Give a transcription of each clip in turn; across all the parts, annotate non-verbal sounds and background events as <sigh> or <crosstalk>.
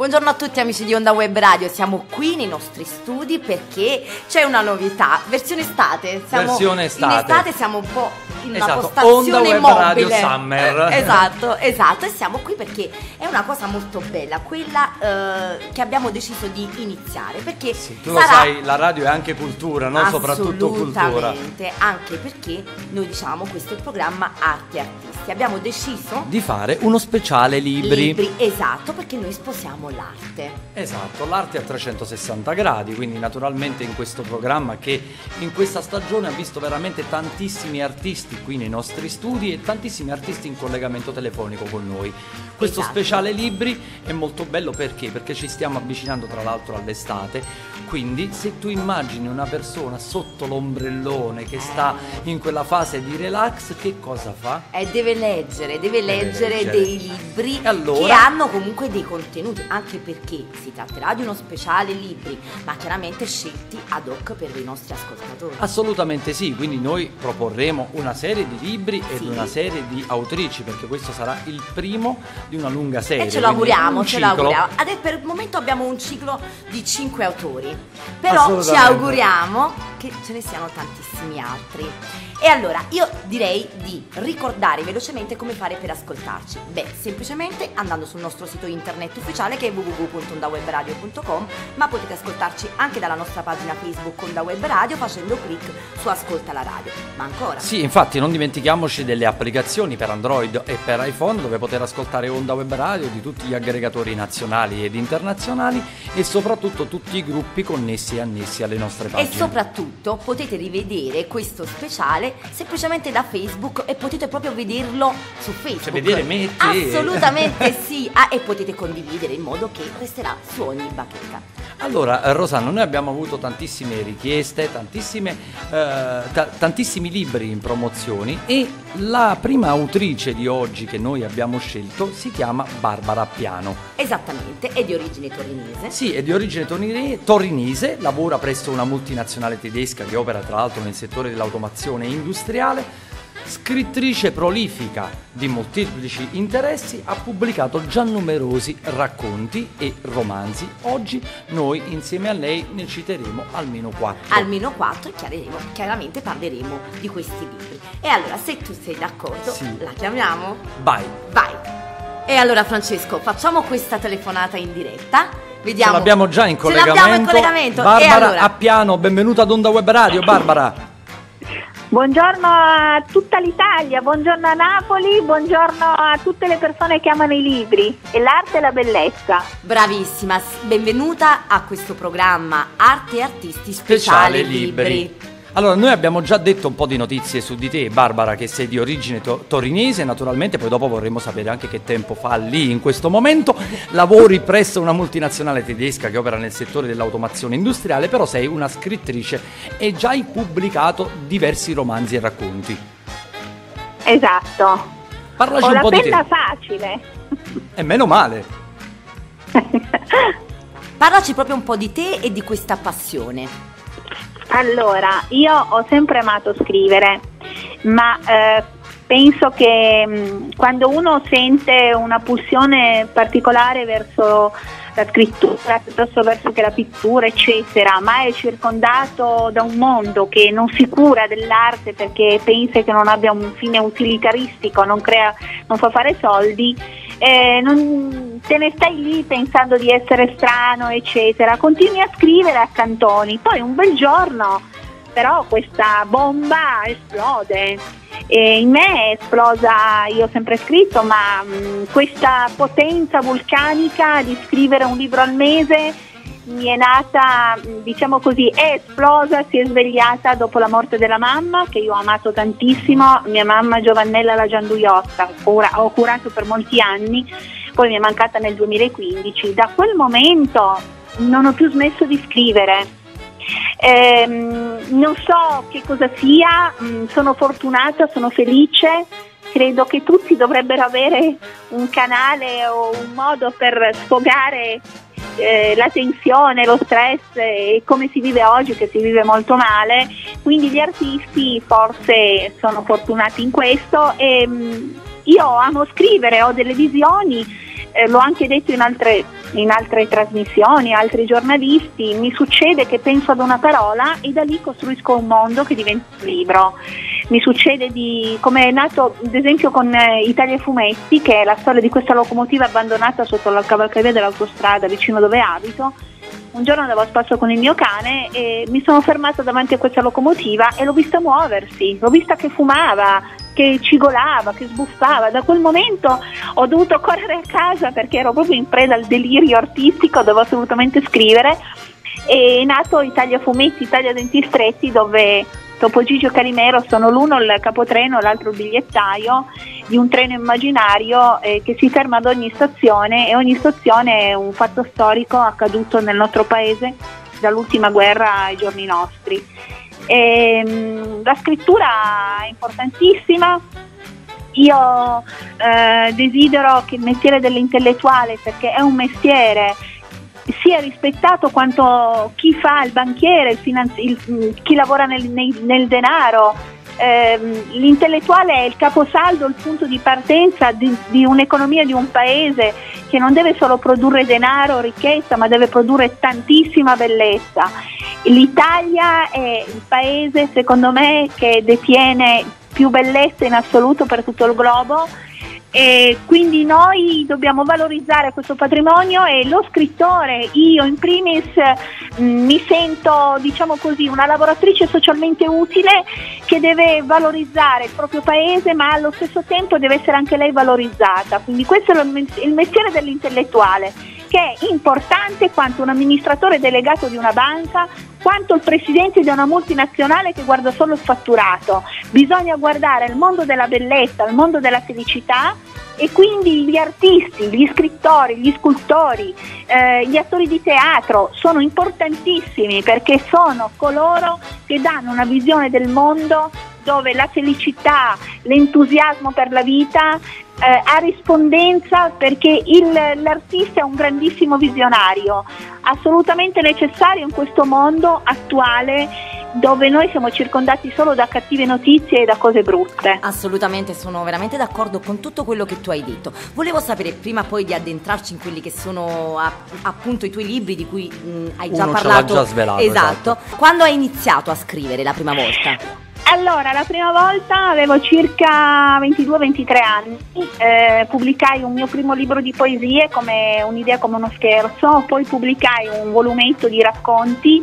Buongiorno a tutti amici di Onda Web Radio, siamo qui nei nostri studi perché c'è una novità, versione estate. Siamo Versione estate. In estate siamo un po' in una Esatto, postazione Onda Web mobile. Radio Summer. Eh, esatto, esatto, e siamo qui perché è una cosa molto bella, quella eh, che abbiamo deciso di iniziare, perché Sì, tu lo sarà sai, la radio è anche cultura, no? Soprattutto cultura. Assolutamente, anche perché noi diciamo questo è il programma Arte e Artisti. Abbiamo deciso Di fare uno speciale libri. libri, esatto, perché noi sposiamo l'arte. Esatto, l'arte a 360 gradi, quindi naturalmente in questo programma che in questa stagione ha visto veramente tantissimi artisti qui nei nostri studi e tantissimi artisti in collegamento telefonico con noi. Questo Esatto. speciale libri è molto bello perché? Perché ci stiamo avvicinando tra l'altro all'estate, quindi se tu immagini una persona sotto l'ombrellone che sta in quella fase di relax, che cosa fa? Eh, deve leggere, deve, leggere, leggere. dei libri allora? che hanno comunque dei contenuti, anche perché si tratterà di uno speciale libri, ma chiaramente scelti ad hoc per i nostri ascoltatori. Assolutamente sì, quindi noi proporremo una serie di libri ed Sì. una serie di autrici perché questo sarà il primo di una lunga serie. E ce lo auguriamo, ce lo auguriamo. Adesso per il momento abbiamo un ciclo di cinque autori, però ci auguriamo che ce ne siano tantissimi altri. E allora io direi di ricordare velocemente come fare per ascoltarci. Beh, semplicemente andando sul nostro sito internet ufficiale che è www.ondawebradio.com, ma potete ascoltarci anche dalla nostra pagina Facebook Onda Web Radio facendo clic su Ascolta la radio. Ma ancora. Sì, infatti non dimentichiamoci delle applicazioni per Android e per iPhone dove poter ascoltare Onda Web Radio di tutti gli aggregatori nazionali ed internazionali e soprattutto tutti i gruppi connessi e annessi alle nostre E pagine. soprattutto potete rivedere questo speciale semplicemente da Facebook e potete proprio vederlo su Facebook. Cioè, vedere me e te. Assolutamente <laughs> sì. Ah, e potete condividere in modo che resterà su ogni bacheca. Allora, eh, Rosanna, noi abbiamo avuto tantissime richieste, tantissime, eh, ta- tantissimi libri in promozioni e la prima autrice di oggi che noi abbiamo scelto si chiama Barbara Piano. Esattamente, è di origine torinese. Sì, è di origine torine- torinese, lavora presso una multinazionale tedesca che opera tra l'altro nel settore dell'automazione industriale. Scrittrice prolifica di molteplici interessi, ha pubblicato già numerosi racconti e romanzi. Oggi noi insieme a lei ne citeremo almeno quattro. Almeno quattro e chiaramente parleremo di questi libri. E allora, se tu sei d'accordo, Sì. la chiamiamo? Vai, Vai. E allora, Francesco, facciamo questa telefonata in diretta. Vediamo. ce l'abbiamo già in Ce collegamento. l'abbiamo in collegamento. Barbara allora, Appiano, benvenuta ad Onda Web Radio. Barbara. Buongiorno a tutta l'Italia, buongiorno a Napoli, buongiorno a tutte le persone che amano i libri e l'arte e la bellezza. Bravissima, benvenuta a questo programma Arte e Artisti Speciale Speciale Libri. Libri. Allora, noi abbiamo già detto un po' di notizie su di te, Barbara, che sei di origine to- torinese, naturalmente, poi dopo vorremmo sapere anche che tempo fa lì in questo momento. Lavori presso una multinazionale tedesca che opera nel settore dell'automazione industriale, però sei una scrittrice e già hai pubblicato diversi romanzi e racconti. Esatto. Parlaci Ho un la po' di penna te. facile. E meno male. <laughs> Parlaci proprio un po' di te e di questa passione. Allora, io ho sempre amato scrivere, ma eh, penso che mh, quando uno sente una pulsione particolare verso la scrittura, piuttosto verso che la pittura, eccetera, ma è circondato da un mondo che non si cura dell'arte perché pensa che non abbia un fine utilitaristico, non, crea, non fa fare soldi, eh, non, te ne stai lì pensando di essere strano, eccetera, continui a scrivere a cantoni, poi un bel giorno però questa bomba esplode. E in me è esplosa, io ho sempre scritto, ma mh, questa potenza vulcanica di scrivere un libro al mese mi è nata, mh, diciamo così, è esplosa, si è svegliata dopo la morte della mamma, che io ho amato tantissimo, mia mamma Giovannella la Gianduiotta, cura- ho curato per molti anni, poi mi è mancata nel 2015. Da quel momento non ho più smesso di scrivere. Ehm, non so che cosa sia, mh, sono fortunata, sono felice, credo che tutti dovrebbero avere un canale o un modo per sfogare eh, la tensione, lo stress e come si vive oggi che si vive molto male, quindi gli artisti forse sono fortunati in questo. E mh, io amo scrivere, ho delle visioni eh, l'ho anche detto in altre, in altre trasmissioni, altri giornalisti, mi succede che penso ad una parola e da lì costruisco un mondo che diventa un libro. Mi succede di, come è nato ad esempio con eh, Italia Fumetti, che è la storia di questa locomotiva abbandonata sotto la cavalcavia dell'autostrada vicino dove abito, un giorno andavo a spasso con il mio cane e mi sono fermata davanti a questa locomotiva e l'ho vista muoversi, l'ho vista che fumava, che cigolava, che sbuffava. Da quel momento ho dovuto correre a casa perché ero proprio in preda al delirio artistico, dovevo assolutamente scrivere. E è nato Italia Fumetti, Italia Denti Stretti, dove Topo Gigio Calimero sono l'uno il capotreno, l'altro il bigliettaio di un treno immaginario eh, che si ferma ad ogni stazione e ogni stazione è un fatto storico accaduto nel nostro paese dall'ultima guerra ai giorni nostri. E, ehm, la scrittura è importantissima, io eh, desidero che il mestiere dell'intellettuale, perché è un mestiere sia rispettato quanto chi fa il banchiere, il finanzi- il, chi lavora nel, nel, nel denaro. Eh, l'intellettuale è il caposaldo, il punto di partenza di, di, un'economia di un paese che non deve solo produrre denaro, ricchezza, ma deve produrre tantissima bellezza. L'Italia è il paese, secondo me, che detiene più bellezza in assoluto per tutto il globo e quindi noi dobbiamo valorizzare questo patrimonio e lo scrittore, io in primis mh, mm, mi sento diciamo così una lavoratrice socialmente utile che deve valorizzare il proprio paese ma allo stesso tempo deve essere anche lei valorizzata, quindi questo è il mestiere dell'intellettuale che è importante quanto un amministratore delegato di una banca quanto il presidente di una multinazionale che guarda solo il fatturato. Bisogna guardare il mondo della bellezza, il mondo della felicità e quindi gli artisti, gli scrittori, gli scultori, eh, gli attori di teatro sono importantissimi perché sono coloro che danno una visione del mondo dove la felicità, l'entusiasmo per la vita eh, ha rispondenza perché il, l'artista è un grandissimo visionario, assolutamente necessario in questo mondo attuale dove noi siamo circondati solo da cattive notizie e da cose brutte. Assolutamente, sono veramente d'accordo con tutto quello che tu hai detto. Volevo sapere, prima poi di addentrarci in quelli che sono appunto i tuoi libri di cui mh, hai già Uno parlato. Già svelato, esatto. esatto. Quando hai iniziato a scrivere la prima volta? Allora, la prima volta avevo circa 22-23 anni, eh, pubblicai un mio primo libro di poesie come un'idea come uno scherzo, poi pubblicai un volumetto di racconti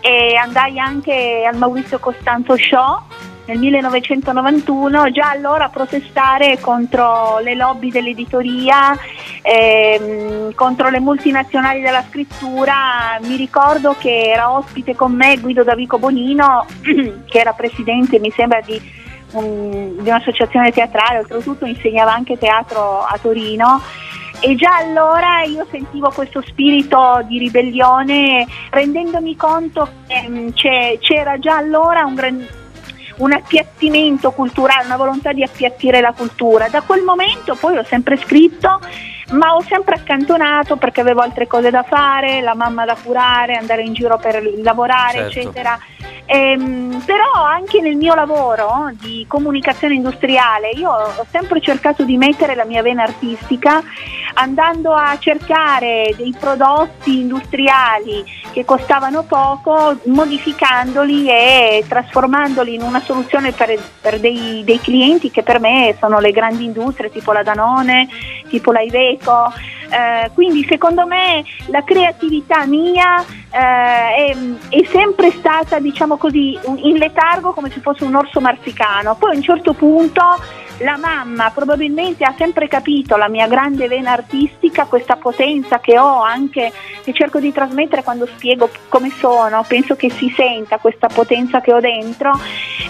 e andai anche al Maurizio Costanzo Show nel 1991 già allora protestare contro le lobby dell'editoria, ehm, contro le multinazionali della scrittura. Mi ricordo che era ospite con me Guido Davico Bonino, <clears throat> che era presidente, mi sembra, di, un, di un'associazione teatrale, oltretutto insegnava anche teatro a Torino e già allora io sentivo questo spirito di ribellione rendendomi conto che mh, c'era già allora un grande un appiattimento culturale, una volontà di appiattire la cultura. Da quel momento poi ho sempre scritto, ma ho sempre accantonato perché avevo altre cose da fare, la mamma da curare, andare in giro per lavorare, certo. eccetera. Ehm, però anche nel mio lavoro di comunicazione industriale io ho sempre cercato di mettere la mia vena artistica andando a cercare dei prodotti industriali che costavano poco, modificandoli e trasformandoli in una soluzione per, per dei, dei, clienti che per me sono le grandi industrie tipo la Danone, tipo la Iveco. Eh, quindi secondo me la creatività mia è, è, sempre stata diciamo così in letargo come se fosse un orso marsicano. Poi a un certo punto la mamma probabilmente ha sempre capito la mia grande vena artistica, questa potenza che ho anche, che cerco di trasmettere quando spiego come sono, penso che si senta questa potenza che ho dentro.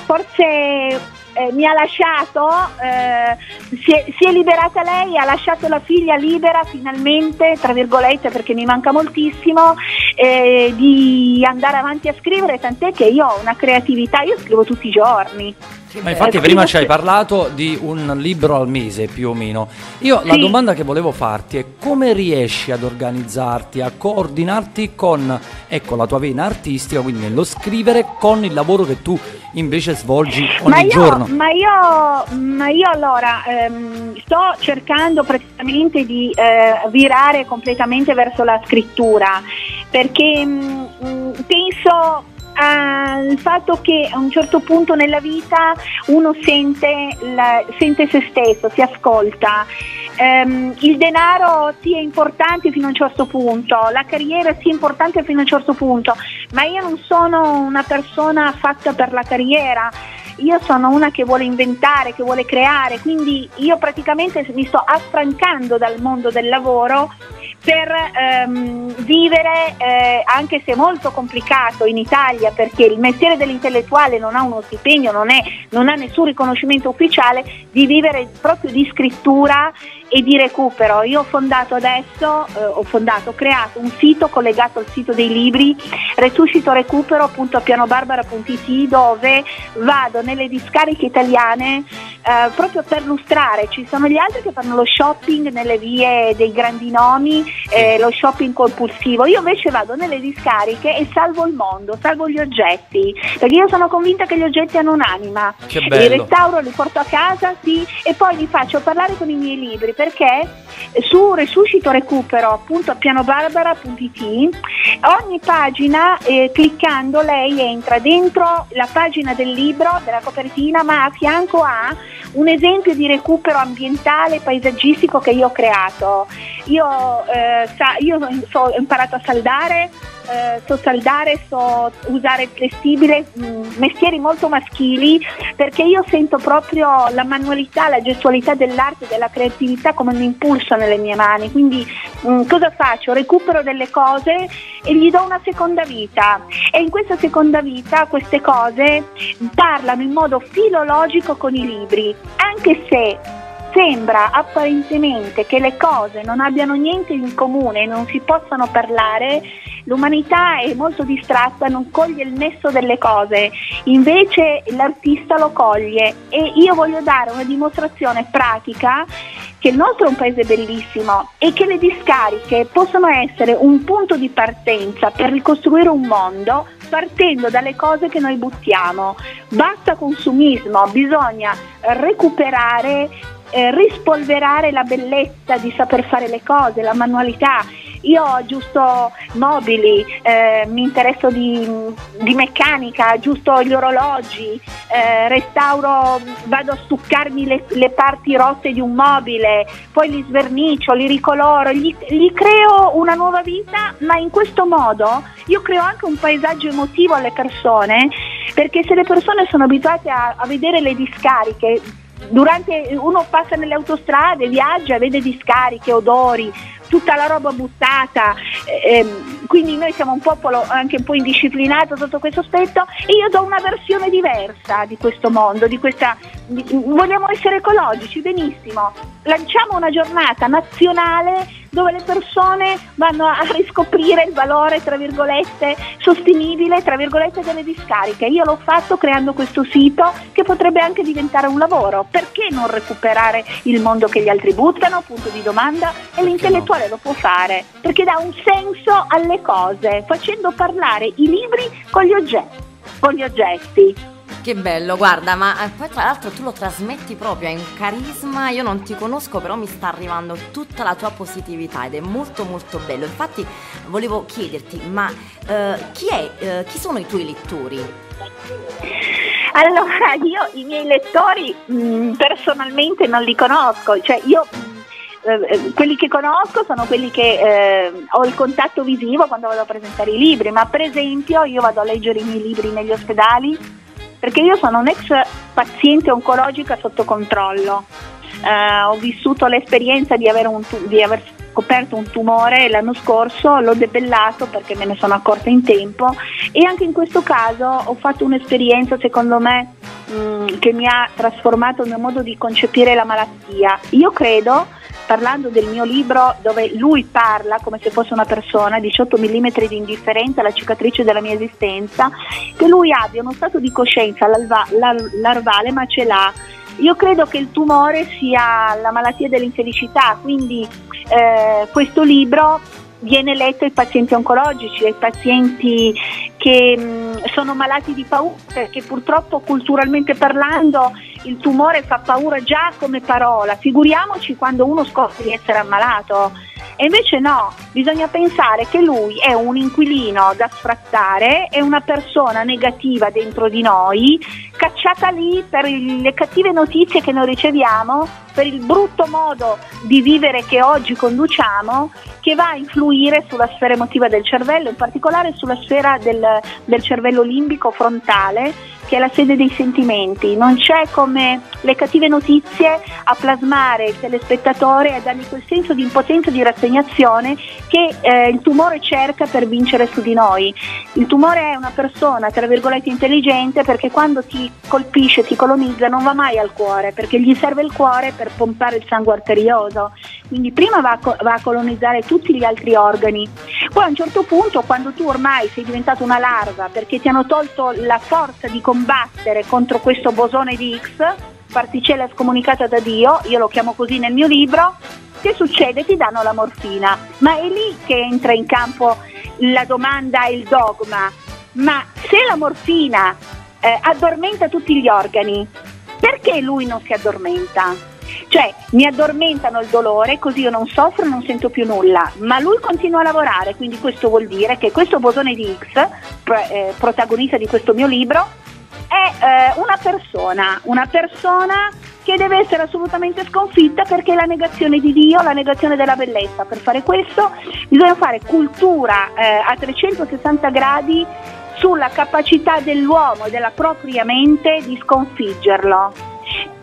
Forse eh, mi ha lasciato, eh, si, è, si, è, liberata lei, ha lasciato la figlia libera finalmente, tra virgolette perché mi manca moltissimo, eh, di andare avanti a scrivere, tant'è che io ho una creatività, io scrivo tutti i giorni. Ma infatti prima ci hai parlato di un libro al mese più o meno. Io sì. la domanda che volevo farti è come riesci ad organizzarti, a coordinarti con ecco, la tua vena artistica, quindi nello scrivere, con il lavoro che tu invece svolgi ogni ma io, giorno. Ma io, ma io allora ehm, sto cercando praticamente di eh, virare completamente verso la scrittura perché mh, mm, penso al fatto che a un certo punto nella vita uno sente, la, sente se stesso, si ascolta. Um, il denaro sia importante fino a un certo punto, la carriera sia importante fino a un certo punto, ma io non sono una persona fatta per la carriera, io sono una che vuole inventare, che vuole creare, quindi io praticamente mi sto affrancando dal mondo del lavoro per ehm, vivere, eh, anche se molto complicato in Italia, perché il mestiere dell'intellettuale non ha uno stipendio, non, è, non ha nessun riconoscimento ufficiale, di vivere proprio di scrittura e di recupero. Io ho fondato adesso, eh, ho fondato, ho creato un sito collegato al sito dei libri, resuscitorecupero.pianobarbara.it dove vado nelle discariche italiane eh, proprio per lustrare. Ci sono gli altri che fanno lo shopping nelle vie dei grandi nomi, eh, lo shopping compulsivo. Io invece vado nelle discariche e salvo il mondo, salvo gli oggetti, perché io sono convinta che gli oggetti hanno un'anima. Che bello. Li restauro, li porto a casa, sì, e poi li faccio parlare con i miei libri, perché su Resuscito Recupero, appunto a pianobarbara.it, ogni pagina, eh, cliccando, lei entra dentro la pagina del libro, della copertina, ma a fianco ha un esempio di recupero ambientale e paesaggistico che io ho creato. Io, eh, sa, io so, ho imparato a saldare, eh, so saldare, so usare il flessibile, mh, mm, mestieri molto maschili, perché io sento proprio la manualità, la gestualità dell'arte, della creatività come un impulso nelle mie mani. Quindi mh, mm, cosa faccio? Recupero delle cose e gli do una seconda vita. E in questa seconda vita queste cose parlano in modo filologico con i libri, anche se sembra apparentemente che le cose non abbiano niente in comune non si possano parlare, l'umanità è molto distratta, non coglie il nesso delle cose, invece l'artista lo coglie e io voglio dare una dimostrazione pratica che il nostro è un paese bellissimo e che le discariche possono essere un punto di partenza per ricostruire un mondo partendo dalle cose che noi buttiamo. Basta consumismo, bisogna recuperare eh, rispolverare la bellezza di saper fare le cose, la manualità. Io aggiusto mobili, eh, mi interesso di, di, meccanica, aggiusto gli orologi, eh, restauro, vado a stuccarmi le, le, parti rotte di un mobile, poi li svernicio, li ricoloro, gli, gli creo una nuova vita, ma in questo modo io creo anche un paesaggio emotivo alle persone, perché se le persone sono abituate a, a vedere le discariche durante uno passa nelle autostrade, viaggia, vede discariche, odori, tutta la roba buttata, ehm, quindi noi siamo un popolo anche un po' indisciplinato sotto questo aspetto e io do una versione diversa di questo mondo, di questa, di, vogliamo essere ecologici, benissimo, lanciamo una giornata nazionale dove le persone vanno a riscoprire il valore, tra virgolette, sostenibile, tra virgolette, delle discariche. Io l'ho fatto creando questo sito che potrebbe anche diventare un lavoro. Perché non recuperare il mondo che gli altri buttano? Punto di domanda. E l'intellettuale lo può fare perché dà un senso alle cose, facendo parlare i libri con gli oggetti. Con gli oggetti. Che bello, guarda, ma eh, poi tra l'altro tu lo trasmetti proprio, hai un carisma, io non ti conosco, però mi sta arrivando tutta la tua positività ed è molto molto bello. Infatti volevo chiederti, ma eh, chi, è, eh, chi sono i tuoi lettori? Allora, <laughs> io i miei lettori mh, mm, personalmente non li conosco, cioè io eh, eh, quelli che conosco sono quelli che eh, ho il contatto visivo quando vado a presentare i libri, ma per esempio io vado a leggere i miei libri negli ospedali perché io sono un ex paziente oncologica sotto controllo. Eh, ho vissuto l'esperienza di, un, di aver scoperto un tumore l'anno scorso, l'ho debellato perché me ne sono accorta in tempo e anche in questo caso ho fatto un'esperienza secondo me mm, che mi ha trasformato il mio modo di concepire la malattia. Io credo parlando del mio libro dove lui parla come se fosse una persona, 18 mm di indifferenza, la cicatrice della mia esistenza, che lui abbia uno stato di coscienza larva, larvale ma ce l'ha. Io credo che il tumore sia la malattia dell'infelicità, quindi eh, questo libro viene letto ai pazienti oncologici, ai pazienti che mh, sono malati di paura, perché purtroppo culturalmente parlando il tumore fa paura già come parola, figuriamoci quando uno scopre di essere ammalato. E invece no, bisogna pensare che lui è un inquilino da sfrattare, è una persona negativa dentro di noi, cacciata lì per le cattive notizie che noi riceviamo, per il brutto modo di vivere che oggi conduciamo, che va a influire sulla sfera emotiva del cervello, in particolare sulla sfera del, del cervello limbico frontale che è la sede dei sentimenti, non c'è come le cattive notizie a plasmare il telespettatore e a dargli quel senso di impotenza e di rassegnazione che eh, il tumore cerca per vincere su di noi. Il tumore è una persona, tra virgolette, intelligente perché quando ti colpisce, ti colonizza, non va mai al cuore, perché gli serve il cuore per pompare il sangue arterioso. Quindi prima va a, va a colonizzare tutti gli altri organi. Poi a un certo punto, quando tu ormai sei diventato una larva perché ti hanno tolto la forza di combattere contro questo bosone di X, particella scomunicata da Dio, io lo chiamo così nel mio libro, che succede? Ti danno la morfina. Ma è lì che entra in campo la domanda e il dogma. Ma se la morfina eh, addormenta tutti gli organi, perché lui non si addormenta? Cioè mi addormentano il dolore così io non soffro non sento più nulla, ma lui continua a lavorare, quindi questo vuol dire che questo bosone di X, eh, protagonista di questo mio libro, è eh, una persona, una persona che deve essere assolutamente sconfitta perché è la negazione di Dio, la negazione della bellezza. Per fare questo bisogna fare cultura eh, a 360 gradi sulla capacità dell'uomo e della propria mente di sconfiggerlo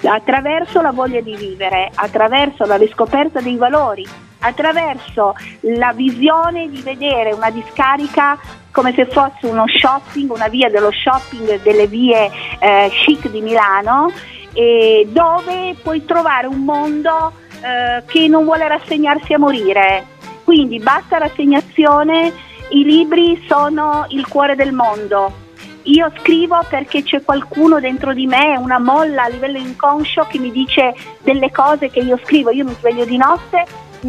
attraverso la voglia di vivere, attraverso la riscoperta dei valori, attraverso la visione di vedere una discarica come se fosse uno shopping, una via dello shopping delle vie eh, chic di Milano, eh, dove puoi trovare un mondo eh, che non vuole rassegnarsi a morire. Quindi basta rassegnazione, i libri sono il cuore del mondo. Io scrivo perché c'è qualcuno dentro di me, una molla a livello inconscio che mi dice delle cose che io scrivo. Io mi sveglio di notte,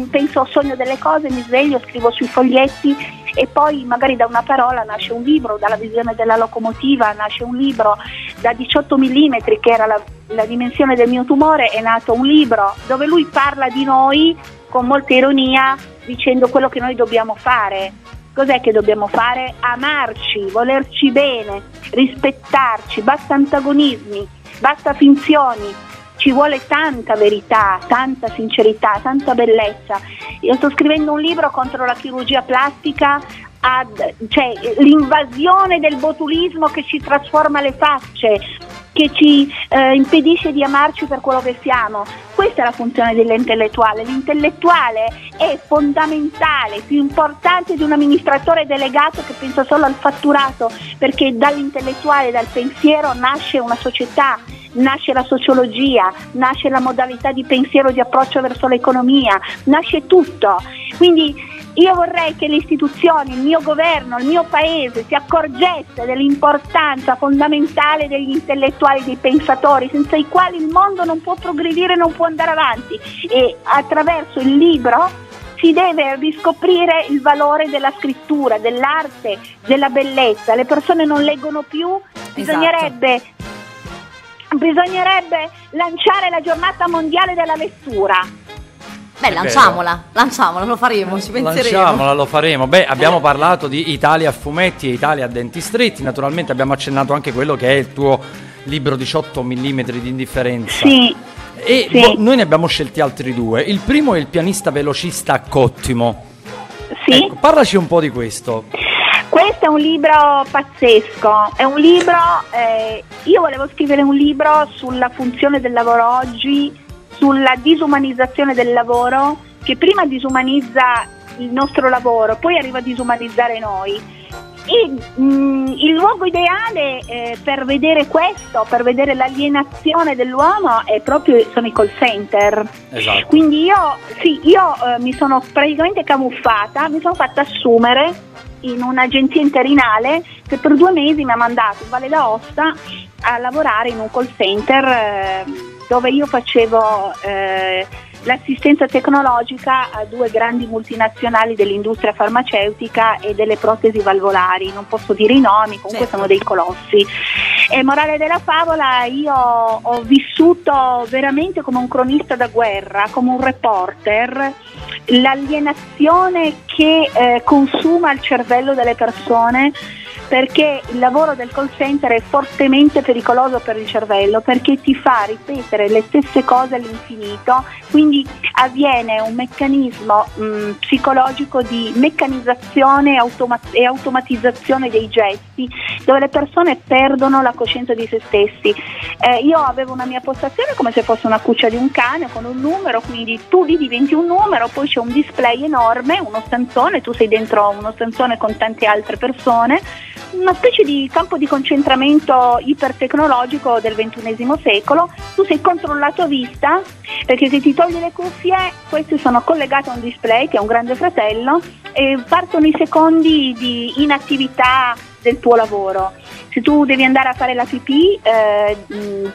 penso, sogno delle cose, mi sveglio, scrivo sui foglietti e poi magari da una parola nasce un libro, dalla visione della locomotiva nasce un libro, da 18 mm che era la, la dimensione del mio tumore è nato un libro dove lui parla di noi con molta ironia dicendo quello che noi dobbiamo fare. Cos'è che dobbiamo fare? Amarci, volerci bene, rispettarci, basta antagonismi, basta finzioni, ci vuole tanta verità, tanta sincerità, tanta bellezza. Io sto scrivendo un libro contro la chirurgia plastica, ad, cioè l'invasione del botulismo che ci trasforma le facce, che ci eh, impedisce di amarci per quello che siamo. Questa è la funzione dell'intellettuale. L'intellettuale è fondamentale, più importante di un amministratore delegato che pensa solo al fatturato, perché dall'intellettuale, dal pensiero nasce una società, nasce la sociologia, nasce la modalità di pensiero, di approccio verso l'economia, nasce tutto. Quindi io vorrei che le istituzioni, il mio governo, il mio paese si accorgesse dell'importanza fondamentale degli intellettuali, dei pensatori, senza i quali il mondo non può progredire, non può andare avanti e attraverso il libro si deve riscoprire il valore della scrittura, dell'arte, della bellezza. Le persone non leggono più, esatto. bisognerebbe lanciare la giornata mondiale della lettura Beh, lanciamola, lanciamola, lo faremo, ci penseremo. Lanciamola, lo faremo. Beh, abbiamo parlato di Italia a fumetti e Italia a denti stretti, naturalmente abbiamo accennato anche quello che è il tuo libro 18 mm di indifferenza. Sì. E sì. Bo- noi ne abbiamo scelti altri due. Il primo è il pianista velocista Cottimo. Sì. Ecco, parlaci un po' di questo. Questo è un libro pazzesco, è un libro, eh, io volevo scrivere un libro sulla funzione del lavoro oggi sulla disumanizzazione del lavoro che prima disumanizza il nostro lavoro, poi arriva a disumanizzare noi. E mh, mm, il luogo ideale eh, per vedere questo, per vedere l'alienazione dell'uomo, è proprio, sono i call center. Esatto. Quindi io, sì, io eh, mi sono praticamente camuffata, mi sono fatta assumere in un'agenzia interinale che per due mesi mi ha mandato in Valle d'Aosta a lavorare in un call center. Eh, dove io facevo eh, l'assistenza tecnologica a due grandi multinazionali dell'industria farmaceutica e delle protesi valvolari, non posso dire i nomi, comunque certo. sono dei colossi. E morale della favola, io ho vissuto veramente come un cronista da guerra, come un reporter, l'alienazione che eh, consuma il cervello delle persone perché il lavoro del call center è fortemente pericoloso per il cervello perché ti fa ripetere le stesse cose all'infinito, quindi avviene un meccanismo mh, psicologico di meccanizzazione automa- e automatizzazione dei gesti dove le persone perdono la coscienza di se stessi. Eh, io avevo una mia postazione come se fosse una cuccia di un cane con un numero, quindi tu lì diventi un numero, poi c'è un display enorme, uno stanzone, tu sei dentro uno stanzone con tante altre persone una specie di campo di concentramento ipertecnologico del XXI secolo, tu sei controllato a vista perché se ti togli le cuffie queste sono collegate a un display che è un grande fratello e partono i secondi di inattività del tuo lavoro. Se tu devi andare a fare la pipì, eh,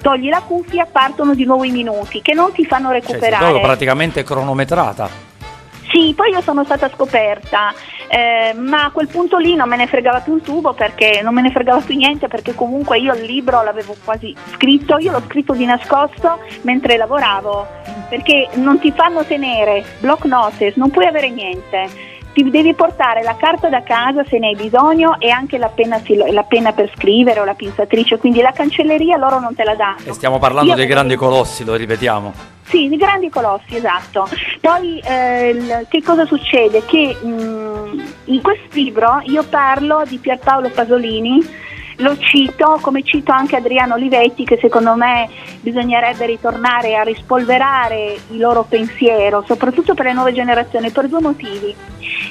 togli la cuffia, partono di nuovo i minuti che non ti fanno recuperare. Cioè, praticamente cronometrata. Sì, poi io sono stata scoperta, eh, ma a quel punto lì non me ne fregava più un tubo perché non me ne fregava più niente perché comunque io il libro l'avevo quasi scritto, io l'ho scritto di nascosto mentre lavoravo, perché non ti fanno tenere block notice, non puoi avere niente ti devi portare la carta da casa se ne hai bisogno e anche la penna, la penna, per scrivere o la pinzatrice, quindi la cancelleria loro non te la danno. E stiamo parlando Io dei grandi colossi, lo ripetiamo. Sì, di grandi colossi, esatto. Poi eh, che cosa succede? Che mh, mm, in questo libro io parlo di Pierpaolo Pasolini, lo cito, come cito anche Adriano Olivetti, che secondo me bisognerebbe ritornare a rispolverare il loro pensiero, soprattutto per le nuove generazioni, per due motivi.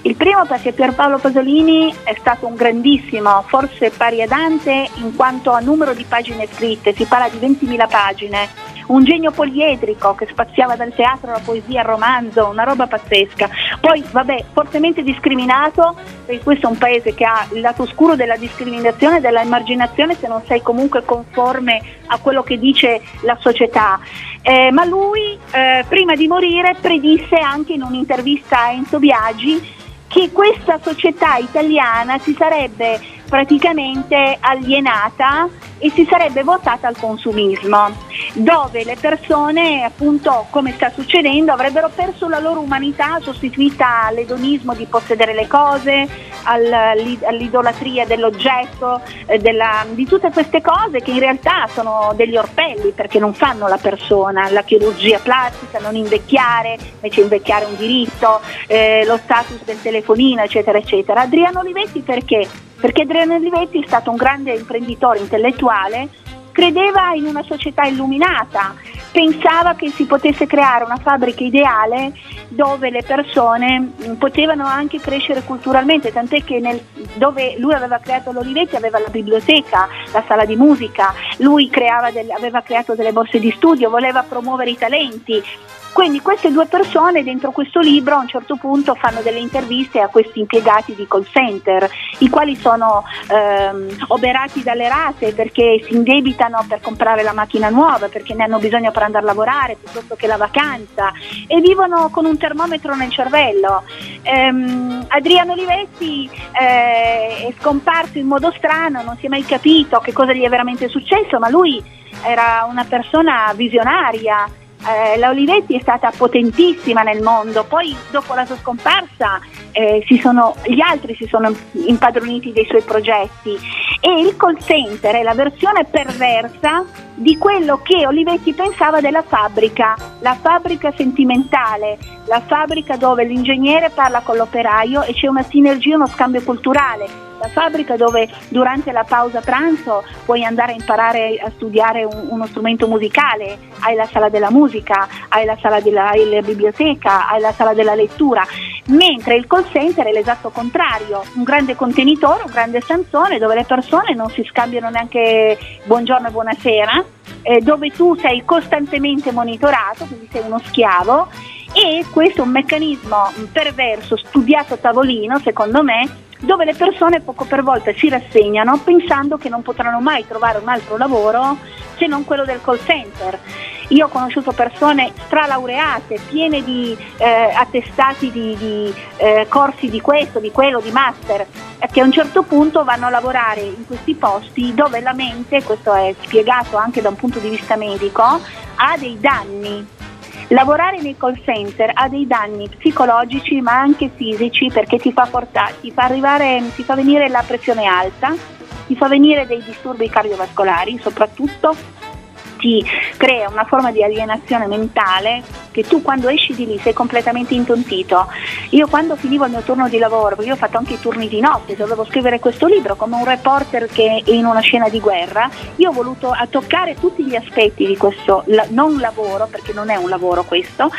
Il primo perché Pierpaolo Pasolini è stato un grandissimo, forse pari a Dante in quanto a numero di pagine scritte, si parla di 20.000 pagine, un genio poliedrico che spaziava dal teatro alla poesia al romanzo, una roba pazzesca. Poi, vabbè, fortemente discriminato, perché questo è un paese che ha il lato oscuro della discriminazione della emarginazione se non sei comunque conforme a quello che dice la società. Eh, ma lui, eh, prima di morire, predisse anche in un'intervista a Enzo Biagi che questa società italiana si sarebbe praticamente alienata e si sarebbe votata al consumismo, dove le persone, appunto, come sta succedendo, avrebbero perso la loro umanità sostituita all'edonismo di possedere le cose, all'idolatria dell'oggetto, eh, della, di tutte queste cose che in realtà sono degli orpelli perché non fanno la persona, la chirurgia plastica, non invecchiare, invece invecchiare è un diritto, eh, lo status del telefonino, eccetera, eccetera. Adriano Olivetti perché? Perché Adriano Olivetti è stato un grande imprenditore intellettuale, credeva in una società illuminata, pensava che si potesse creare una fabbrica ideale dove le persone mm, potevano anche crescere culturalmente, tant'è che nel, dove lui aveva creato l'Olivetti aveva la biblioteca, la sala di musica, lui del, aveva creato delle borse di studio, voleva promuovere i talenti, quindi queste due persone dentro questo libro a un certo punto fanno delle interviste a questi impiegati di call center, i quali sono ehm, oberati dalle rate perché si indebitano per comprare la macchina nuova, perché ne hanno bisogno per andare a lavorare piuttosto che la vacanza e vivono con un termometro nel cervello. Ehm, Adriano Olivetti eh, è scomparso in modo strano, non si è mai capito che cosa gli è veramente successo, ma lui era una persona visionaria eh, la Olivetti è stata potentissima nel mondo, poi dopo la sua scomparsa eh, sono, gli altri si sono impadroniti dei suoi progetti e il call center è la versione perversa di quello che Olivetti pensava della fabbrica, la fabbrica sentimentale, la fabbrica dove l'ingegnere parla con l'operaio e c'è una sinergia, uno scambio culturale la fabbrica dove durante la pausa pranzo puoi andare a imparare a studiare un, uno strumento musicale, hai la sala della musica, hai la sala della biblioteca, hai la sala della lettura, mentre il call center è l'esatto contrario, un grande contenitore, un grande stanzone dove le persone non si scambiano neanche buongiorno e buonasera, eh, dove tu sei costantemente monitorato, quindi sei uno schiavo. E questo è un meccanismo perverso studiato a tavolino, secondo me, dove le persone poco per volta si rassegnano pensando che non potranno mai trovare un altro lavoro se non quello del call center. io ho conosciuto persone stralaureate, piene di eh, attestati di, di eh, corsi di questo, di quello, di master, che a un certo punto vanno a lavorare in questi posti dove la mente, questo è spiegato anche da un punto di vista medico, ha dei danni Lavorare nei call center ha dei danni psicologici ma anche fisici perché ti fa, portare, ti fa, arrivare, ti fa venire la pressione alta, ti fa venire dei disturbi cardiovascolari soprattutto ti crea una forma di alienazione mentale che tu quando esci di lì sei completamente intontito. Io quando finivo il mio turno di lavoro, io ho fatto anche i turni di notte, dovevo scrivere questo libro come un reporter che è in una scena di guerra, io ho voluto toccare tutti gli aspetti di questo non lavoro, perché non è un lavoro questo,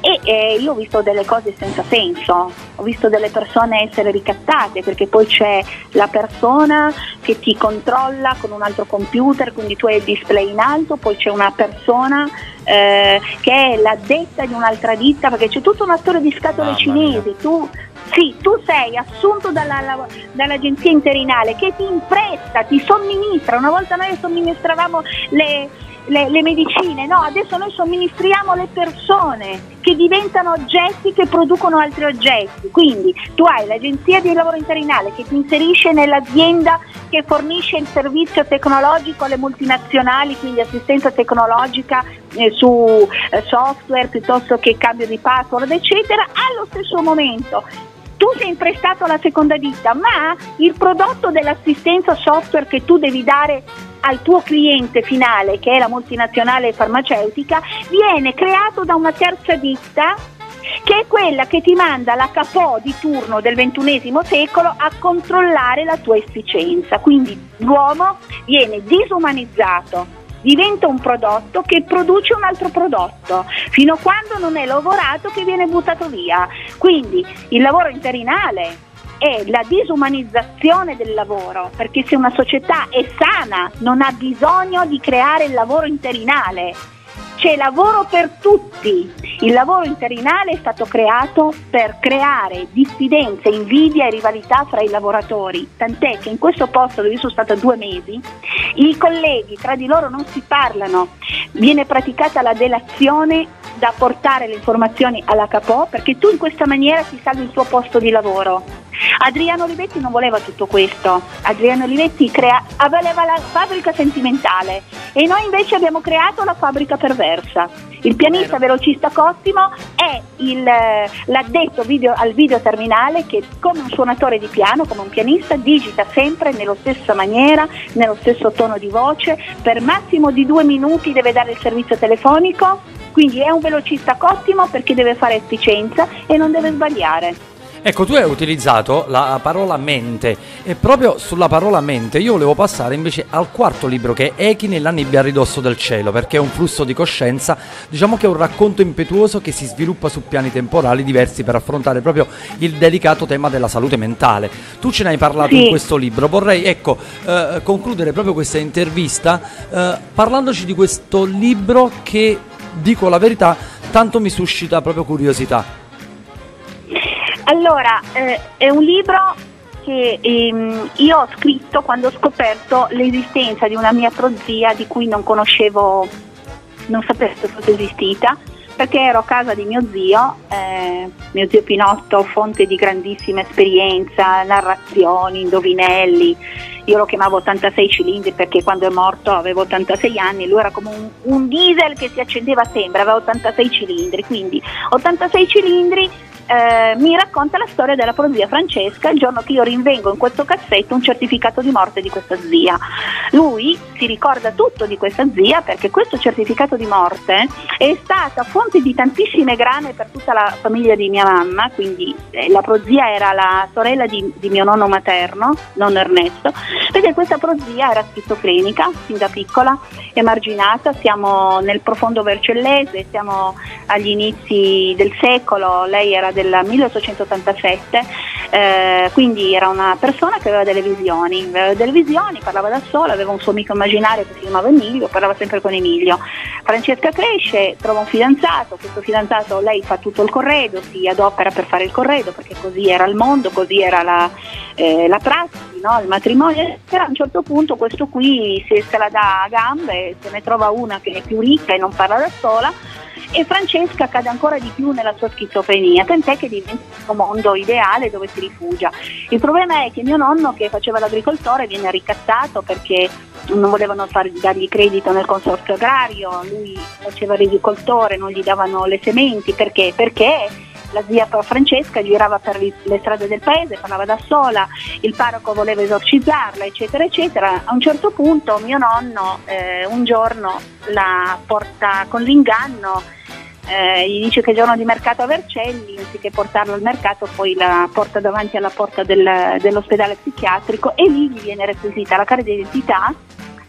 e eh, io ho visto delle cose senza senso, ho visto delle persone essere ricattate perché poi c'è la persona che ti controlla con un altro computer, quindi tu hai il display in alto, poi c'è una persona eh, che è la detta di un'altra ditta, perché c'è tutta una storia di scatole cinesi. Tu, sì, tu sei assunto dalla, dall'agenzia interinale che ti impresta, ti somministra. Una volta noi somministravamo le, le, le, medicine, no, adesso noi somministriamo le persone che diventano oggetti che producono altri oggetti. Quindi tu hai l'agenzia di lavoro interinale che ti inserisce nell'azienda che fornisce il servizio tecnologico alle multinazionali, quindi assistenza tecnologica eh, su eh, software piuttosto che cambio di password, eccetera, allo stesso momento tu sei imprestato alla seconda ditta, ma il prodotto dell'assistenza software che tu devi dare al tuo cliente finale, che è la multinazionale farmaceutica, viene creato da una terza ditta che è quella che ti manda la capo di turno del XXI secolo a controllare la tua efficienza. Quindi l'uomo viene disumanizzato diventa un prodotto che produce un altro prodotto, fino a quando non è lavorato che viene buttato via. Quindi il lavoro interinale è la disumanizzazione del lavoro, perché se una società è sana non ha bisogno di creare il lavoro interinale. C'è lavoro per tutti. Il lavoro interinale è stato creato per creare diffidenza, invidia e rivalità fra i lavoratori, tant'è che in questo posto dove io sono stata due mesi, i colleghi tra di loro non si parlano, viene praticata la delazione da portare le informazioni alla capo perché tu in questa maniera ti salvi il tuo posto di lavoro. Adriano Olivetti non voleva tutto questo, Adriano Olivetti crea, aveva la fabbrica sentimentale e noi invece abbiamo creato la fabbrica perversa. Il pianista velocista Cottimo è il, l'addetto video, al video terminale che come un suonatore di piano, come un pianista, digita sempre nella stessa maniera, nello stesso tono di voce, per massimo di due minuti deve dare il servizio telefonico, quindi è un velocista Cottimo perché deve fare efficienza e non deve sbagliare. Ecco, tu hai utilizzato la parola mente e proprio sulla parola mente io volevo passare invece al quarto libro che è Echi nella nebbia a ridosso del cielo, perché è un flusso di coscienza, diciamo che è un racconto impetuoso che si sviluppa su piani temporali diversi per affrontare proprio il delicato tema della salute mentale. Tu ce ne hai parlato sì. in questo libro, vorrei ecco, eh, concludere proprio questa intervista eh, parlandoci di questo libro che, dico la verità, tanto mi suscita proprio curiosità. Allora, eh, è un libro che ehm, io ho scritto quando ho scoperto l'esistenza di una mia prozia di cui non conoscevo, non sapevo se fosse esistita, perché ero a casa di mio zio, eh, mio zio Pinotto, fonte di grandissima esperienza, narrazioni, indovinelli. Io lo chiamavo 86 cilindri perché quando è morto avevo 86 anni, lui era come un, un diesel che si accendeva sempre, aveva 86 cilindri, quindi 86 cilindri eh, mi racconta la storia della prozia Francesca il giorno che io rinvengo in questo cassetto un certificato di morte di questa zia. Lui si ricorda tutto di questa zia perché questo certificato di morte è stata fonte di tantissime grane per tutta la famiglia di mia mamma, quindi eh, la prozia era la sorella di, di mio nonno materno, nonno Ernesto, perché questa prozia era schizofrenica fin da piccola, emarginata, siamo nel profondo Vercellese, siamo agli inizi del secolo, lei era del 1887, eh, quindi era una persona che aveva delle visioni, aveva delle visioni, parlava da sola, aveva un suo amico immaginario che si chiamava Emilio, parlava sempre con Emilio. Francesca cresce, trova un fidanzato, questo fidanzato lei fa tutto il corredo, si adopera per fare il corredo perché così era il mondo, così era la, eh, la prassi no? il matrimonio, però a un certo punto questo qui se, se la dà a gambe, se ne trova una che è più ricca e non parla da sola e Francesca cade ancora di più nella sua schizofrenia, tant'è che diventa un mondo ideale dove si rifugia. Il problema è che mio nonno che faceva l'agricoltore viene ricattato perché non volevano far, dargli credito nel consorzio agrario, lui faceva l'agricoltore, non gli davano le sementi, perché? Perché la zia Francesca girava per le strade del paese, parlava da sola, il parroco voleva esorcizzarla, eccetera, eccetera. A un certo punto mio nonno eh, un giorno la porta con l'inganno, eh, gli dice che è giorno di mercato a Vercelli, anziché portarlo al mercato poi la porta davanti alla porta del, dell'ospedale psichiatrico e lì gli viene requisita la carta d'identità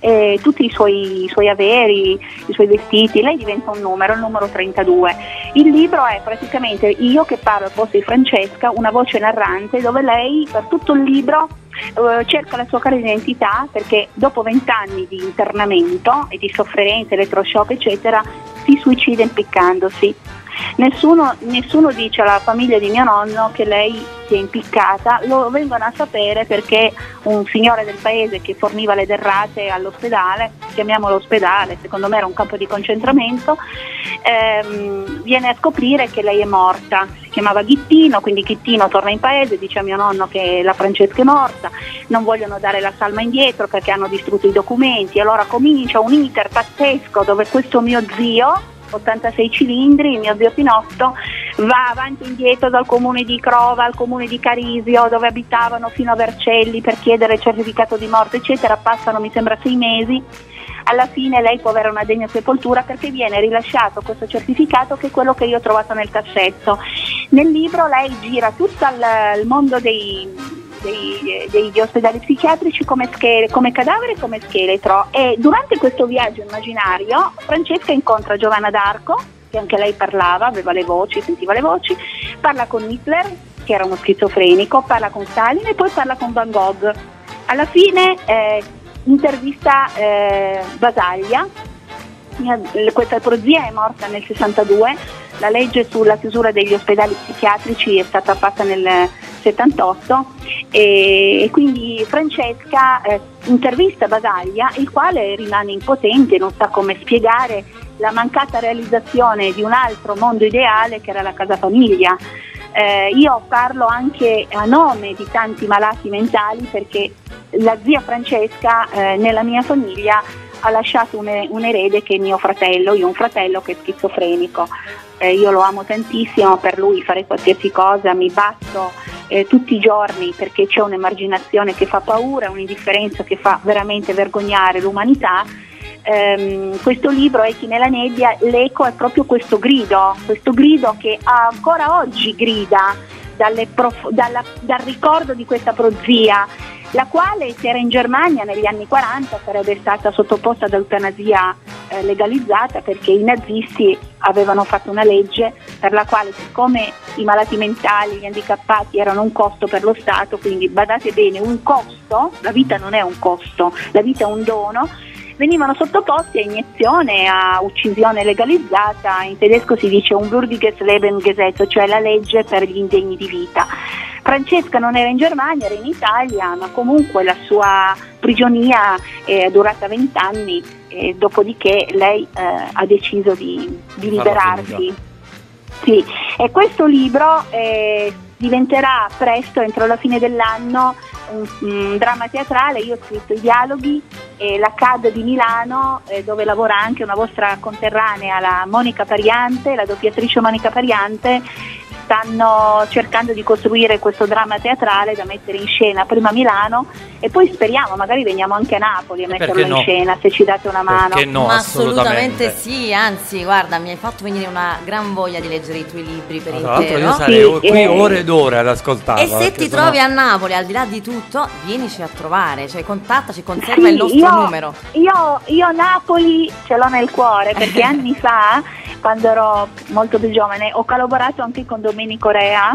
eh, tutti i suoi, i suoi, averi, i suoi vestiti, lei diventa un numero, il numero 32. Il libro è praticamente io che parlo al posto di Francesca, una voce narrante dove lei per tutto il libro eh, cerca la sua cara identità perché dopo vent'anni di internamento e di sofferenze, elettroshock eccetera, si suicida impiccandosi. Nessuno, nessuno, dice alla famiglia di mio nonno che lei si è impiccata, lo vengono a sapere perché un signore del paese che forniva le derrate all'ospedale, chiamiamolo ospedale, secondo me era un campo di concentramento, ehm, viene a scoprire che lei è morta. Si chiamava Ghittino, quindi Ghittino torna in paese, dice a mio nonno che la Francesca è morta, non vogliono dare la salma indietro perché hanno distrutto i documenti, allora comincia un iter pazzesco dove questo mio zio 86 cilindri, il mio zio Pinotto va avanti e indietro dal comune di Crova al comune di Carisio dove abitavano fino a Vercelli per chiedere il certificato di morte eccetera, passano mi sembra sei mesi alla fine lei può avere una degna sepoltura perché viene rilasciato questo certificato che è quello che io ho trovato nel cassetto. Nel libro lei gira tutto il, mondo dei, dei, degli ospedali psichiatrici come, schele, come cadavere e come scheletro e durante questo viaggio immaginario Francesca incontra Giovanna d'Arco che anche lei parlava, aveva le voci, sentiva le voci, parla con Hitler che era uno schizofrenico, parla con Stalin e poi parla con Van Gogh. Alla fine eh, intervista eh, Basaglia, questa prozia è morta nel 62, la legge sulla chiusura degli ospedali psichiatrici è stata fatta nel 78 e quindi Francesca eh, intervista Basaglia il quale rimane impotente, non sa come spiegare la mancata realizzazione di un altro mondo ideale che era la casa famiglia. Eh, io parlo anche a nome di tanti malati mentali perché la zia Francesca eh, nella mia famiglia ha lasciato un, un, erede che è mio fratello, io ho un fratello che è schizofrenico, eh, io lo amo tantissimo, per lui fare qualsiasi cosa mi batto eh, tutti i giorni perché c'è un'emarginazione che fa paura, un'indifferenza che fa veramente vergognare l'umanità. Um, questo libro Echi nella nebbia, l'eco è proprio questo grido, questo grido che ancora oggi grida prof- dalla, dal ricordo di questa prozia la quale se era in Germania negli anni 40 sarebbe stata sottoposta ad eutanasia eh, legalizzata perché i nazisti avevano fatto una legge per la quale siccome i malati mentali, gli handicappati erano un costo per lo Stato, quindi badate bene, un costo, la vita non è un costo, la vita è un dono, venivano sottoposti a iniezione, a uccisione legalizzata, in tedesco si dice un Würdiges Lebensgesetz, cioè la legge per gli indegni di vita. Francesca non era in Germania, era in Italia, ma comunque la sua prigionia è durata vent'anni, dopodiché lei eh, ha deciso di, di liberarsi. Sì. E questo libro eh, diventerà presto, entro la fine dell'anno, un, un, dramma teatrale. Io ho scritto i dialoghi e la CAD di Milano, eh, dove lavora anche una vostra conterranea, la Monica Pariante, la doppiatrice Monica Pariante stanno cercando di costruire questo dramma teatrale da mettere in scena prima a Milano e poi speriamo, magari veniamo anche a Napoli a metterlo no? in scena se ci date una mano. Perché no, Ma assolutamente. assolutamente sì, anzi guarda mi hai fatto venire una gran voglia di leggere i tuoi libri per Ma intero. io sarei sì, qui eh, ore ed ore ad ascoltarlo. E se ti sono... trovi a Napoli, al di là di tutto, vienici a trovare, cioè contattaci, conserva sì, il nostro io, numero. Io, io Napoli ce l'ho nel cuore perché <laughs> anni fa quando ero molto più giovane ho collaborato anche con Domenico in Korea.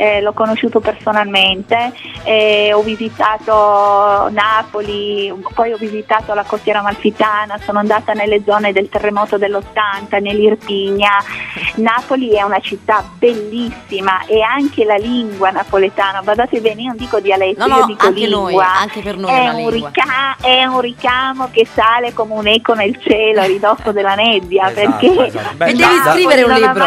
Eh, l'ho conosciuto personalmente, eh, ho visitato Napoli, poi ho visitato la costiera malfitana, sono andata nelle zone del terremoto dell'80, nell'Irpinia <laughs> Napoli è una città bellissima e anche la lingua napoletana, guardate bene, io non dico dialetto, no, io no, dico anche lingua. Noi, anche per noi è, è una un lingua. rica- è un ricamo che sale come un eco nel cielo a ridosso della nebbia, Esatto, perché esatto. Beh, <laughs> e devi da- scrivere un libro.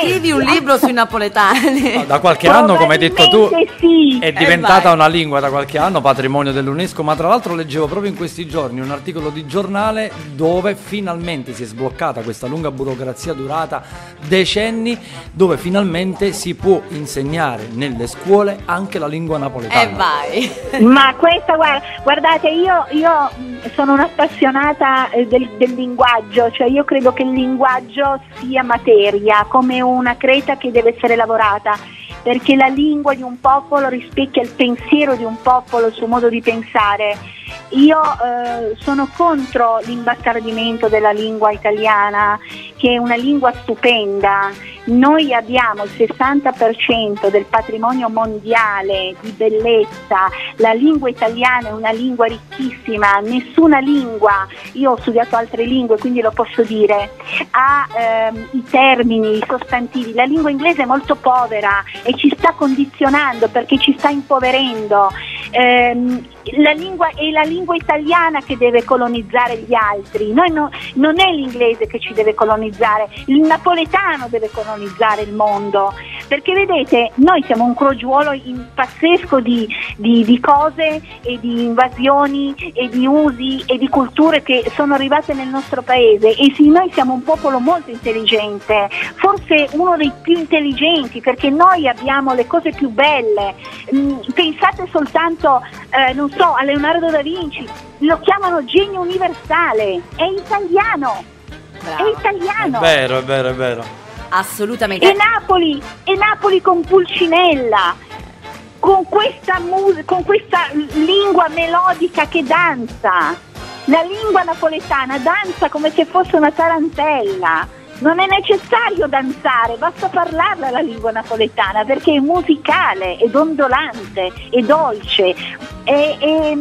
Scrivi un libro sui napoletani. No, <laughs> da qualche anno, come hai detto tu, sì. è diventata vai. una lingua da qualche anno, patrimonio dell'UNESCO, ma tra l'altro leggevo proprio in questi giorni un articolo di giornale dove finalmente si è sbloccata questa lunga burocrazia durata decenni, dove finalmente si può insegnare nelle scuole anche la lingua napoletana. E vai. <laughs> Ma questa, guarda, guardate, io, io sono un'appassionata eh, del, del linguaggio, cioè io credo che il linguaggio sia materia, come una creta che deve essere lavorata, perché la lingua di un popolo rispecchia il pensiero di un popolo, il suo modo di pensare. Io eh, sono contro l'imbastardimento della lingua italiana, che è una lingua stupenda. Noi abbiamo il 60% del patrimonio mondiale di bellezza, la lingua italiana è una lingua ricchissima, nessuna lingua, io ho studiato altre lingue quindi lo posso dire, ha ehm, i termini, i sostantivi, la lingua inglese è molto povera e ci sta condizionando perché ci sta impoverendo. Ehm, la lingua è la lingua italiana che deve colonizzare gli altri, no- non è l'inglese che ci deve colonizzare, il napoletano deve colonizzare il mondo, perché vedete noi siamo un crogiuolo pazzesco di, di- di cose e di invasioni e di usi e di culture che sono arrivate nel nostro paese. E sì, noi siamo un popolo molto intelligente, forse uno dei più intelligenti perché noi abbiamo le cose più belle, Mm, pensate soltanto, eh, non so, a Leonardo da Vinci, lo chiamano genio universale, è italiano, è Brava. È italiano. vero, è vero, è vero. Assolutamente. E Napoli, e Napoli con Pulcinella, con questa, mus- con questa lingua melodica che danza. La lingua napoletana danza come se fosse una tarantella. Non è necessario danzare, basta parlarla la lingua napoletana perché è musicale, è dondolante, è dolce, è, è-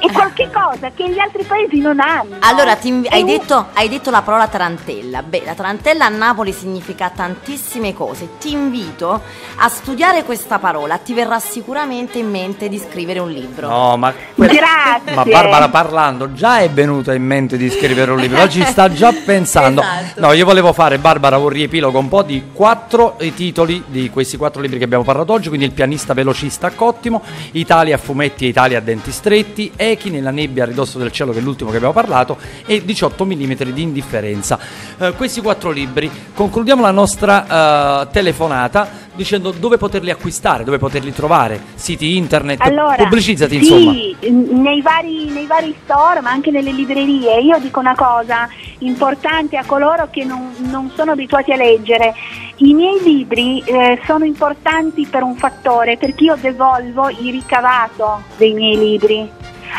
è qualche cosa che gli altri paesi non hanno. Allora, ti hai, un- detto, hai detto la parola tarantella. Beh, la tarantella a Napoli significa tantissime cose. Ti invito a studiare questa parola, ti verrà sicuramente in mente di scrivere un libro. No, ma, Grazie. ma Barbara parlando già è venuta in mente di scrivere un libro, oggi sta già <laughs> pensando. Esatto. No, io volevo fare Barbara un riepilogo un po' di quattro i titoli di questi quattro libri che abbiamo parlato oggi, quindi Il pianista velocista a Cottimo, Italia a fumetti e Italia a denti stretti, Echi nella nebbia a ridosso del cielo che è l'ultimo che abbiamo parlato e 18 mm di indifferenza. Eh, questi quattro libri concludiamo la nostra eh, telefonata dicendo dove poterli acquistare, dove poterli trovare, siti internet, Allora, pubblicizzati insomma. sì, n- nei vari, nei vari store, ma anche nelle librerie. Io dico una cosa importante a coloro che non, non sono abituati a leggere. I miei libri eh, sono importanti per un fattore, perché io devolvo il ricavato dei miei libri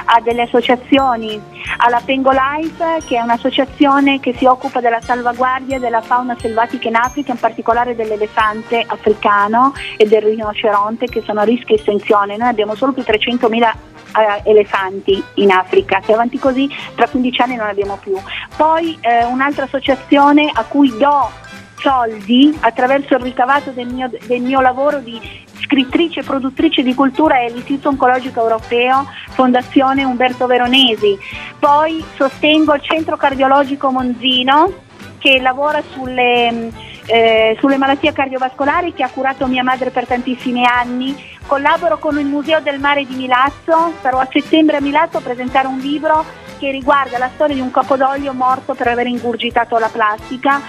a delle associazioni, alla Pengo Life che è un'associazione che si occupa della salvaguardia della fauna selvatica in Africa, in particolare dell'elefante africano e del rinoceronte che sono a rischio estinzione. Noi abbiamo solo più 300.000 eh, elefanti in Africa, se avanti così tra 15 anni non abbiamo più. Poi eh, un'altra associazione a cui do soldi attraverso il ricavato del mio, del mio lavoro di scrittrice e produttrice di cultura è l'Istituto Oncologico Europeo, Fondazione Umberto Veronesi. Poi sostengo il Centro Cardiologico Monzino che lavora sulle, eh, sulle malattie cardiovascolari che ha curato mia madre per tantissimi anni. Collaboro con il Museo del Mare di Milazzo, sarò a settembre a Milazzo a presentare un libro che riguarda la storia di un capodoglio morto per aver ingurgitato la plastica.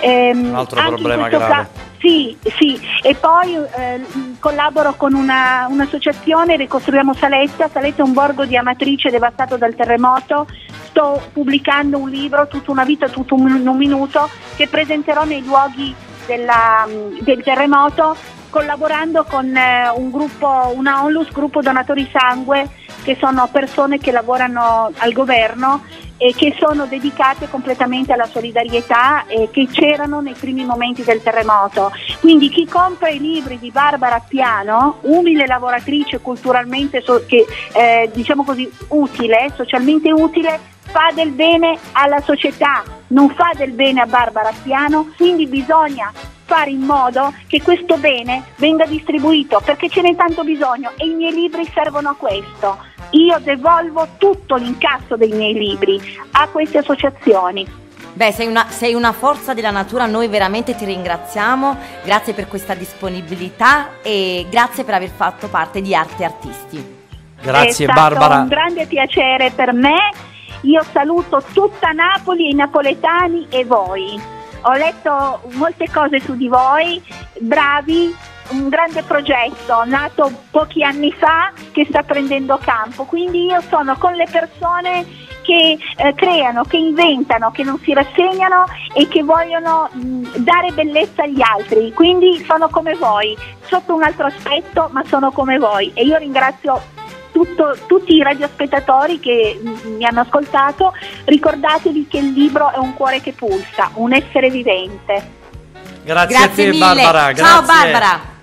Ehm, Un altro problema grave. ca- sì, sì, e poi eh, collaboro con una, un'associazione, ricostruiamo Saletta, Saletta è un borgo di Amatrice devastato dal terremoto, sto pubblicando un libro, tutta una vita, tutto un, un minuto, che presenterò nei luoghi della- del terremoto, collaborando con eh, un gruppo, una Onlus, gruppo donatori sangue, che sono persone che lavorano al governo e che sono dedicate completamente alla solidarietà e che c'erano nei primi momenti del terremoto. Quindi chi compra i libri di Barbara Piano, umile lavoratrice culturalmente so- che, eh, diciamo così utile, socialmente utile, fa del bene alla società, non fa del bene a Barbara Piano, quindi bisogna fare in modo che questo bene venga distribuito perché ce n'è tanto bisogno e i miei libri servono a questo. Io devolvo tutto l'incasso dei miei libri a queste associazioni. Beh, sei una, sei una, forza della natura, noi veramente ti ringraziamo, grazie per questa disponibilità e grazie per aver fatto parte di Arte Artisti. Grazie È Barbara. È un grande piacere per me, io saluto tutta Napoli, i napoletani e voi. Ho letto molte cose su di voi, bravi, un grande progetto nato pochi anni fa che sta prendendo campo, quindi io sono con le persone che eh, creano, che inventano, che non si rassegnano e che vogliono mh, dare bellezza agli altri. Quindi sono come voi, sotto un altro aspetto, ma sono come voi. E io ringrazio tutto, tutti i radiospettatori che mh, mi hanno ascoltato. Ricordatevi che il libro è un cuore che pulsa, un essere vivente. Grazie, Grazie a te mille. Barbara. Ciao grazie. Barbara.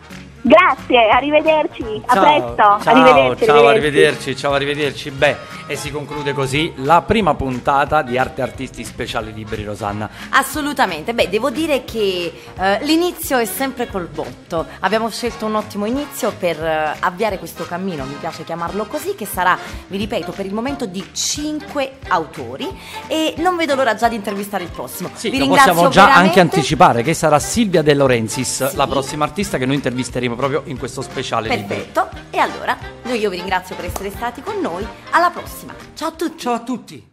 Grazie, arrivederci, a Ciao, presto. Ciao, arrivederci, ciao, arrivederci. ciao, arrivederci. Beh, e si conclude così la prima puntata di Arte Artisti Speciali Libri Rosanna. Assolutamente, beh devo dire che eh, l'inizio è sempre col botto, abbiamo scelto un ottimo inizio per eh, avviare questo cammino, mi piace chiamarlo così, che sarà, vi ripeto, per il momento di 5 autori e non vedo l'ora già di intervistare il prossimo. Sì, vi lo ringrazio possiamo già veramente. anche anticipare che sarà Silvia De Laurentiis, Sì. la prossima artista che noi intervisteremo proprio in questo speciale. Perfetto, e allora io vi ringrazio per essere stati con noi, alla prossima, ciao a tutti! Ciao a tutti.